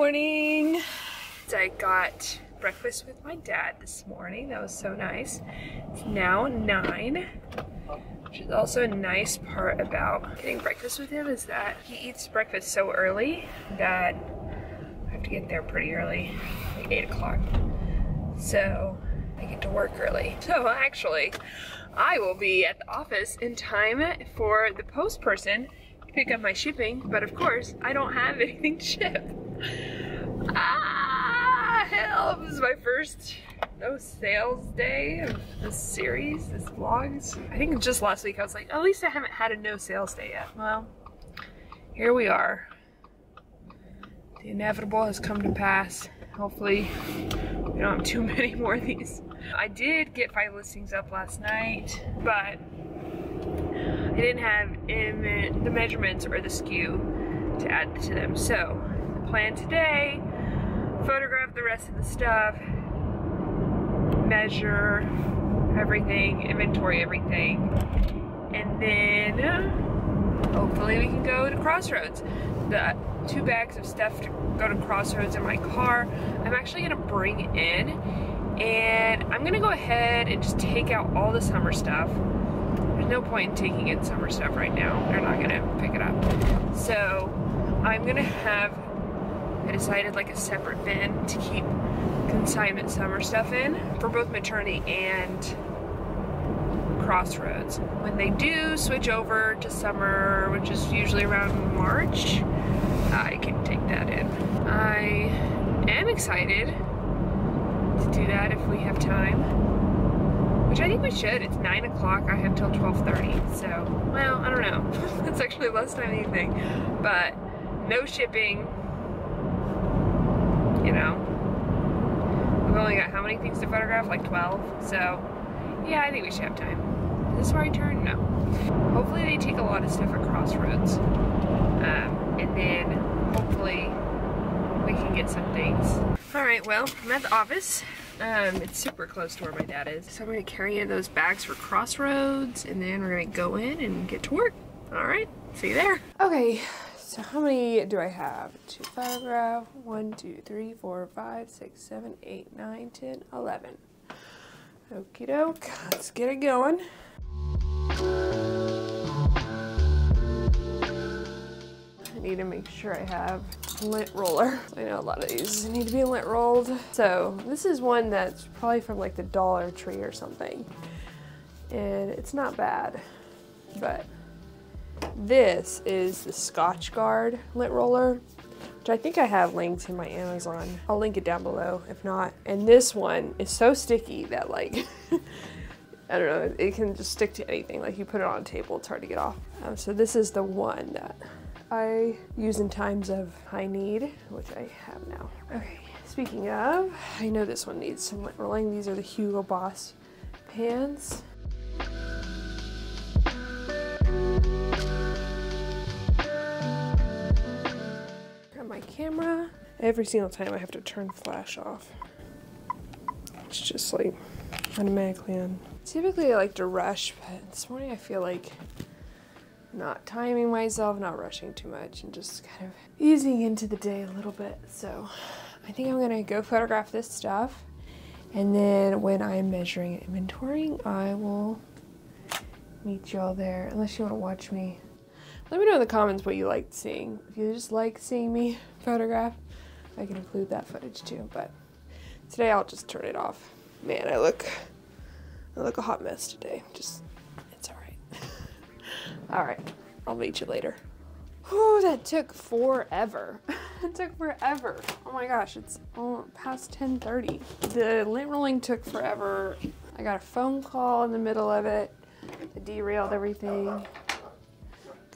morning. I got breakfast with my dad this morning. That was so nice. It's now nine, which is also a nice part about getting breakfast with him is that he eats breakfast so early that I have to get there pretty early, like eight o'clock. So I get to work early. So actually, I will be at the office in time for the post person to pick up my shipping, but of course, I don't have anything to ship. Ah, hell, this is my first no sales day of this series, this vlogs. I think just last week I was like, at least I haven't had a no sales day yet. Well, here we are. The inevitable has come to pass. Hopefully, we don't have too many more of these. I did get five listings up last night, but I didn't have the measurements or the SKU to add to them. So the plan today, photograph the rest of the stuff, measure everything, inventory everything, and then hopefully we can go to Crossroads. The two bags of stuff to go to Crossroads in my car, I'm actually gonna bring in and I'm gonna go ahead and just take out all the summer stuff. There's no point in taking in summer stuff right now. They're not gonna pick it up. So I'm gonna have, I decided like a separate bin to keep consignment summer stuff in for both maternity and crossroads. When they do switch over to summer, which is usually around March, I can take that in. I am excited to do that if we have time. Which I think we should. It's 9 o'clock. I have till 12.30. So, well, I don't know. it's actually less time than you think. But no shipping. You know. We've only got how many things to photograph? Like 12. So, yeah, I think we should have time. Is this where I turn? No. Hopefully they take a lot of stuff at Crossroads. Um, and then hopefully we can get some things. All right, well, I'm at the office. Um, it's super close to where my dad is. So I'm gonna carry in those bags for Crossroads and then we're gonna go in and get to work. All right, see you there. Okay, so how many do I have to photograph? One, two, three, four, five, six, seven, eight, nine, ten, eleven. Okie doke, let's get it going. I need to make sure I have lint roller. I know a lot of these need to be lint rolled. So this is one that's probably from like the Dollar Tree or something. And it's not bad, but this is the Scotch Guard lint roller, which I think I have linked in my Amazon. I'll link it down below if not. And this one is so sticky that like, I don't know, it can just stick to anything. Like you put it on a table, it's hard to get off. Um, so this is the one that I use in times of high need, which I have now. Okay, speaking of, I know this one needs some lint rolling. These are the Hugo Boss pans. My camera. Every single time I have to turn flash off. It's just like automatically on. Typically I like to rush, but this morning I feel like not timing myself, not rushing too much, and just kind of easing into the day a little bit. So I think I'm gonna go photograph this stuff. And then when I'm measuring and inventorying, I will meet y'all there, unless you wanna watch me. Let me know in the comments what you liked seeing. If you just like seeing me photograph, I can include that footage too, but today I'll just turn it off. Man, I look, I look a hot mess today. Just it's all right, Alright, I'll meet you later. Oh, that took forever. it took forever. Oh my gosh, it's oh, past 10.30. The lint rolling took forever. I got a phone call in the middle of it. It derailed everything.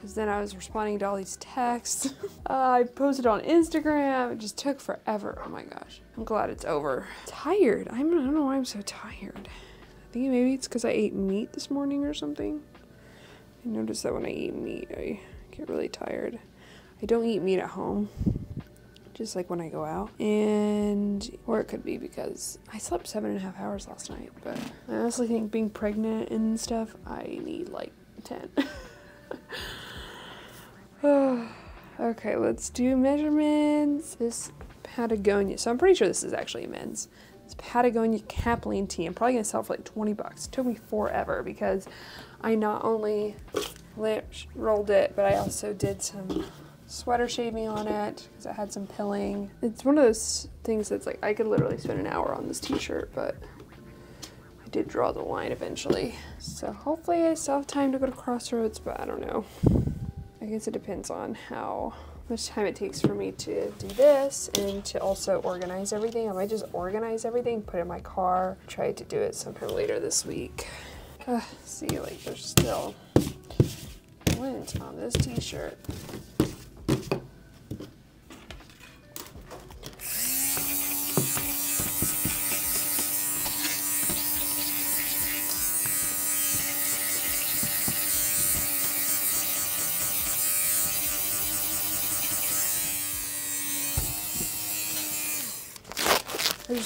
Because then I was responding to all these texts. uh, I posted on Instagram. It just took forever. Oh my gosh. I'm glad it's over. Tired. I'm, I don't know why I'm so tired. I think maybe it's because I ate meat this morning or something. I notice that when I eat meat, I get really tired. I don't eat meat at home, just like when I go out. And, or it could be because I slept seven and a half hours last night, but I honestly think being pregnant and stuff, I need like 10. okay, let's do measurements. This Patagonia. So I'm pretty sure this is actually a men's. It's Patagonia Capilene tee. I'm probably gonna sell for like 20 bucks. It took me forever because I not only rolled it, but I also did some sweater shaving on it because it had some pilling. It's one of those things that's like I could literally spend an hour on this t-shirt, but I did draw the line eventually. So hopefully I still have time to go to Crossroads, but I don't know. I guess it depends on how much time it takes for me to do this and to also organize everything. I might just organize everything, put it in my car, try to do it sometime later this week. Uh, see, like there's still lint on this t-shirt.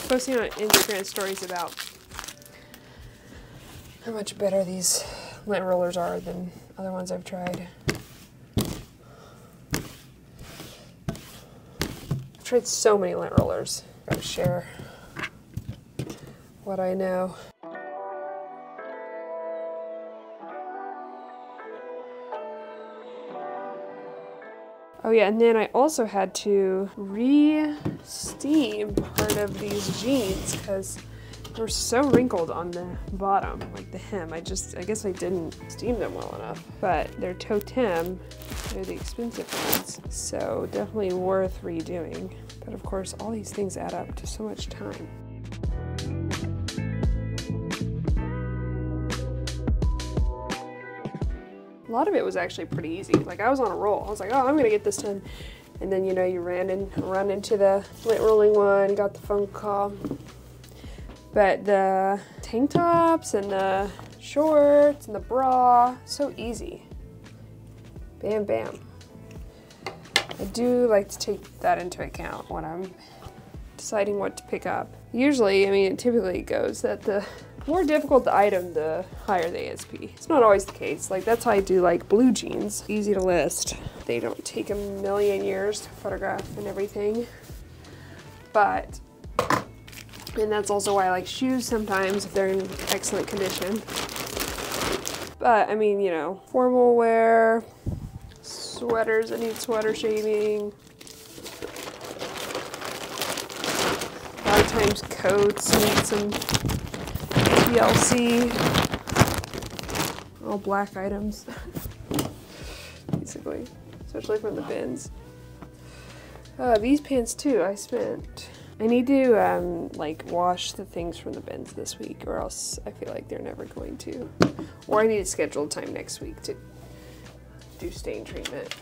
Posting on Instagram stories about how much better these lint rollers are than other ones I've tried. I've tried so many lint rollers. Gotta share what I know. Oh yeah, and then I also had to re-steam part of these jeans because they're so wrinkled on the bottom, like the hem. I just, I guess I didn't steam them well enough. But they're Toteme, they're the expensive ones, so definitely worth redoing. But of course, all these things add up to so much time. A lot of it was actually pretty easy. Like I was on a roll. I was like, oh, I'm gonna get this done. And then, you know, you ran in, run into the lint rolling one, got the phone call. But the tank tops and the shorts and the bra, so easy. Bam, bam. I do like to take that into account when I'm deciding what to pick up. Usually, I mean, it typically goes that the more difficult the item, the higher the ASP. It's not always the case. Like that's how I do like blue jeans. Easy to list. They don't take a million years to photograph and everything. But, and that's also why I like shoes sometimes if they're in excellent condition. But I mean, you know, formal wear, sweaters that need sweater shaving, a lot of times coats need some TLC. All black items, basically, especially from the bins. Uh, these pants too, I spent. I need to um, like wash the things from the bins this week or else I feel like they're never going to. Or I need to schedule time next week to do stain treatment.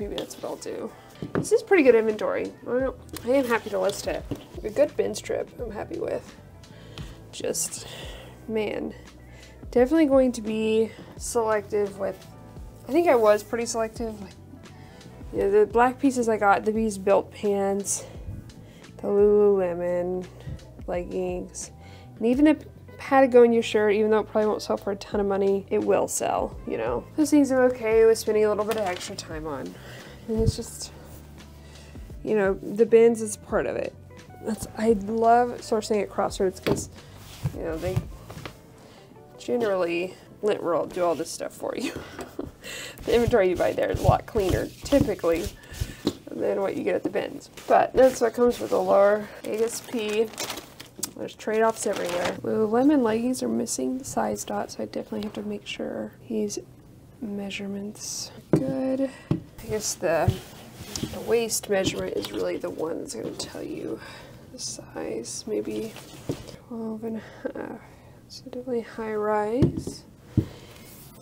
Maybe that's what I'll do. This is pretty good inventory. I am happy to list it. A good bin strip I'm happy with. Just man, definitely going to be selective with, I think I was pretty selective. Like, you know, the black pieces I got, the Bees Built pants, the Lululemon leggings, and even a Patagonia shirt, even though it probably won't sell for a ton of money, it will sell, you know. Those things I'm okay with spending a little bit of extra time on. And it's just, you know, the bins is part of it. That's I love sourcing at Crossroads because, you know, they generally lint roll do all this stuff for you. the inventory you buy there is a lot cleaner, typically, than what you get at the bins. But that's what comes with a lower ASP. There's trade-offs everywhere. The lemon leggings are missing the size dot, so I definitely have to make sure these measurements good. I guess the, the waist measurement is really the one that's going to tell you the size, maybe 12 and a half. So definitely high rise.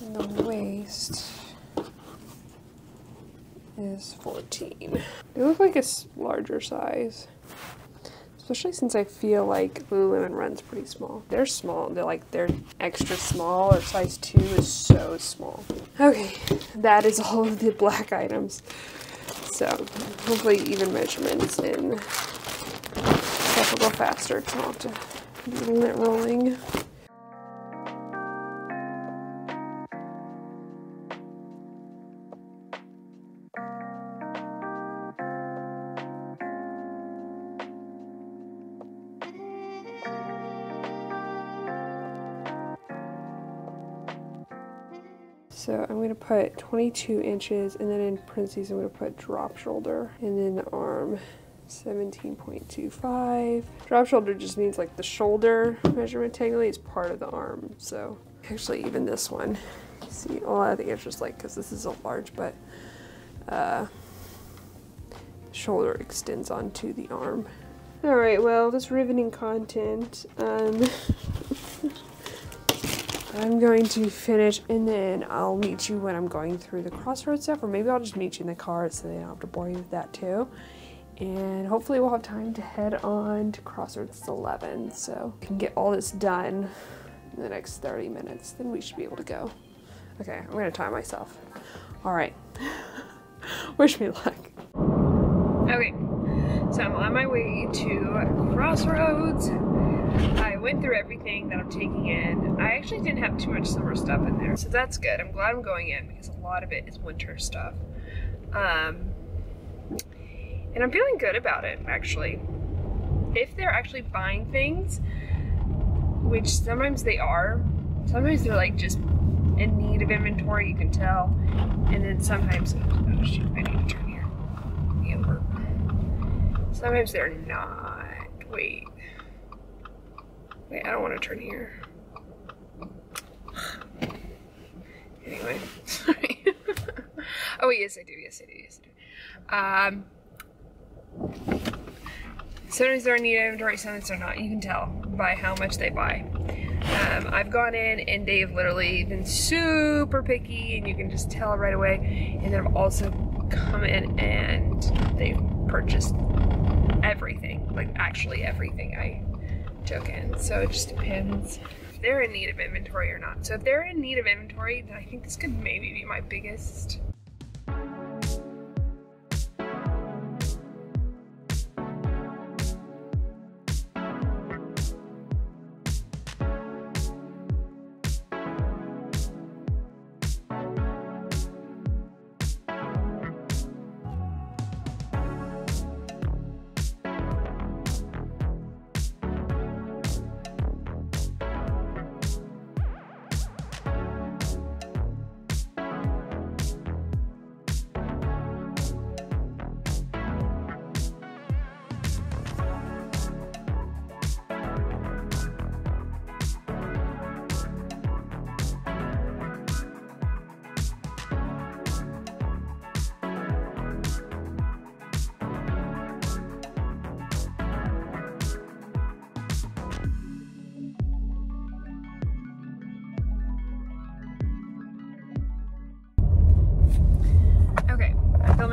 And the waist is 14. They look like a larger size. Especially since I feel like Lululemon runs pretty small. They're small. They're like, they're extra small or size 2 is so small. Okay, that is all of the black items. So, hopefully even measurements and stuff will go faster I'll have to do rolling. So I'm gonna put 22 inches and then in parentheses I'm gonna put drop shoulder and then the arm 17.25. Drop shoulder just means like the shoulder measurement technically is part of the arm. So actually even this one, see, well I think it's just like, cause this is a large, but uh, shoulder extends onto the arm. All right, well, this riveting content, um, I'm going to finish and then I'll meet you when I'm going through the crossroads stuff, or maybe I'll just meet you in the car so they don't have to bore you with that too. And hopefully we'll have time to head on to Crossroads 11 so we can get all this done in the next 30 minutes. Then we should be able to go. Okay, I'm gonna time myself. All right. Wish me luck. Okay, so I'm on my way to Crossroads. I went through everything that I'm taking in. I actually didn't have too much summer stuff in there, so that's good. I'm glad I'm going in because a lot of it is winter stuff. Um, and I'm feeling good about it, actually. If they're actually buying things, which sometimes they are, sometimes they're like just in need of inventory, you can tell. And then sometimes, oh shoot, I need to turn here. Sometimes they're not. Wait. Wait, I don't want to turn here. Anyway, sorry. oh, yes, I do. Yes, I do. Yes, I do. Um, they're in need of inventory, they're not. You can tell by how much they buy. Um, I've gone in and they've literally been super picky and you can just tell right away. And then I've also come in and they've purchased everything, like actually everything I took. So it just depends if they're in need of inventory or not. So if they're in need of inventory, then I think this could maybe be my biggest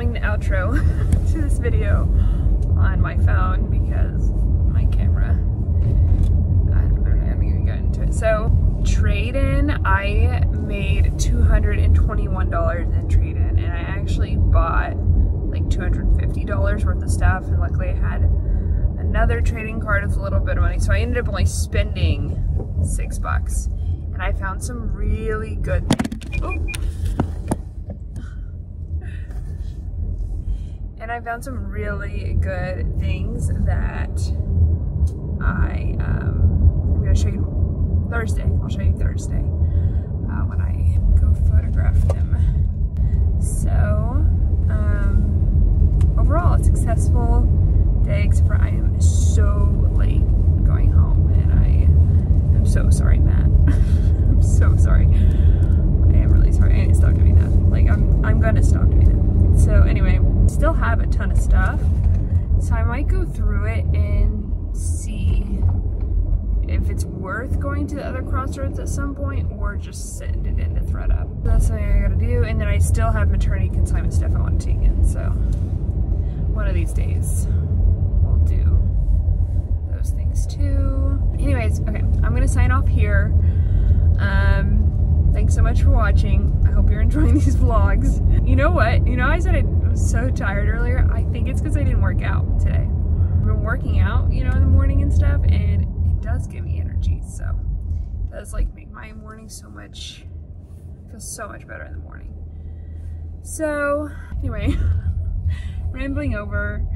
filming the outro to this video on my phone because my camera, I'm not even get into it. So trade-in, I made $221 in trade-in and I actually bought like $250 worth of stuff and luckily I had another trading card with a little bit of money. So I ended up only spending six bucks and I found some really good, oh, I found some really good things that I, um, I'm gonna show you Thursday. I'll show you Thursday uh, when I go photograph them. So, um, overall, a successful day, except for I am so late going home, and I am so sorry, Matt. I'm so sorry. I am really sorry. I need to stop doing that. Like, I'm, I'm gonna stop doing that. So, anyway, still have a ton of stuff. So I might go through it and see if it's worth going to the other crossroads at some point or just send it in to ThredUp. That's something I gotta do. And then I still have maternity consignment stuff I want to take in. So one of these days we'll do those things too. Anyways, okay, I'm gonna sign off here. Um, thanks so much for watching. I hope you're enjoying these vlogs. You know what? You know I said I was so tired earlier. I think it's because I didn't work out today. I've been working out, you know, in the morning and stuff, and it does give me energy. So it does like make my morning so much, feel so much better in the morning. So anyway, rambling over.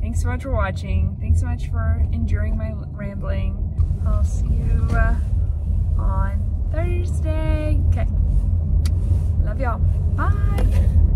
Thanks so much for watching. Thanks so much for enduring my rambling. I'll see you uh, on Thursday. Okay. Love y'all. Bye.